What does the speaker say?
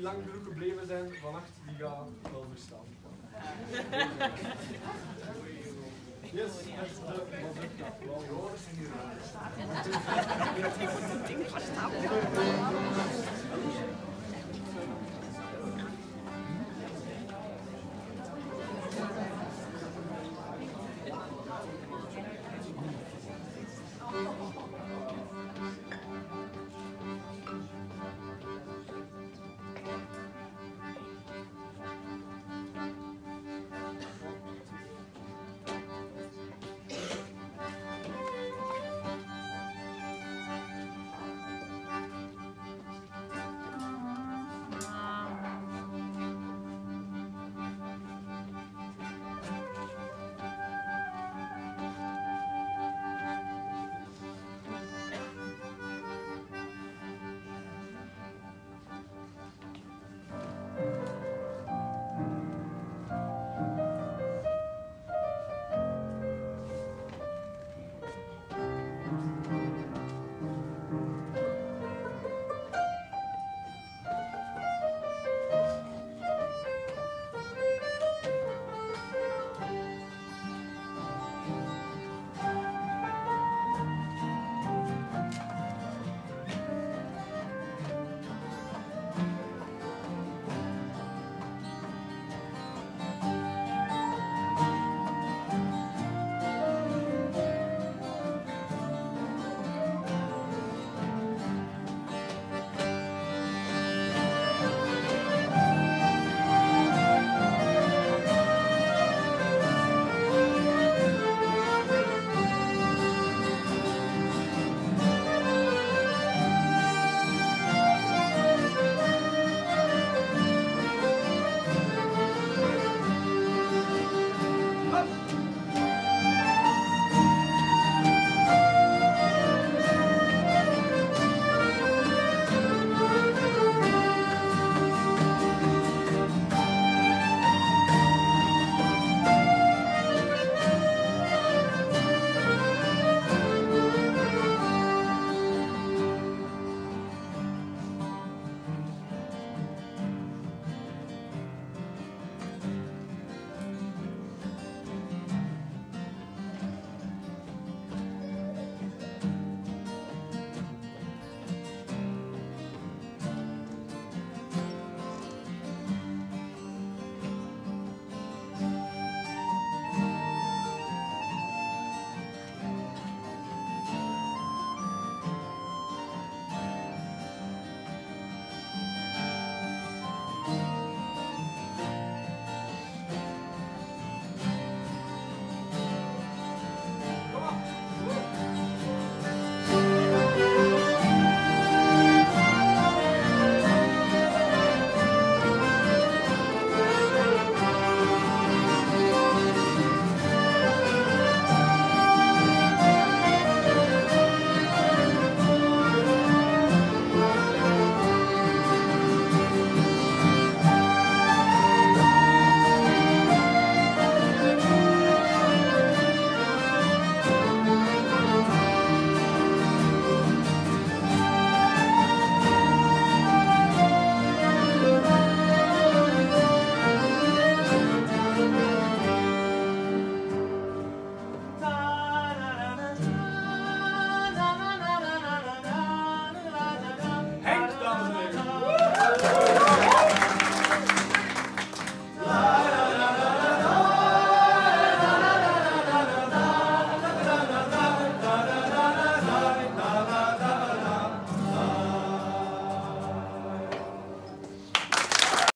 die lang genoeg gebleven zijn vannacht, die gaan wel verstaan. Yes, met de mazurka. Joris